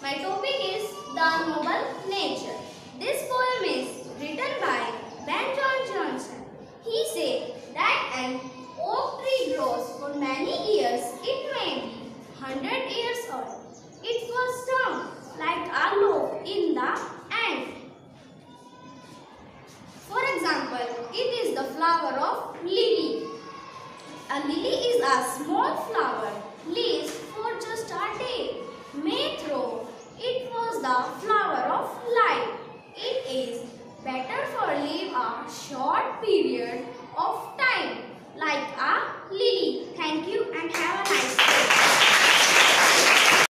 My topic is The Noble Nature. This poem is written by Ben John Jonson. He said that an oak tree grows for many years. It may be 100 years old. It was strong like a loaf in the end. For example, it is the flower of lily. A lily is a small flower, leaves for just a day. May throw, it was the flower of life. It is better for live a short period of time, like a lily. Thank you and have a